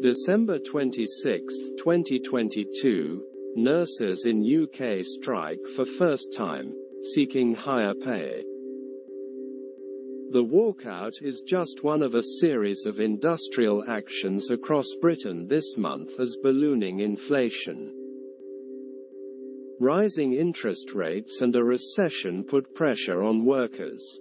December 26, 2022, nurses in UK strike for first time, seeking higher pay. The walkout is just one of a series of industrial actions across Britain this month as ballooning inflation, rising interest rates and a recession put pressure on workers.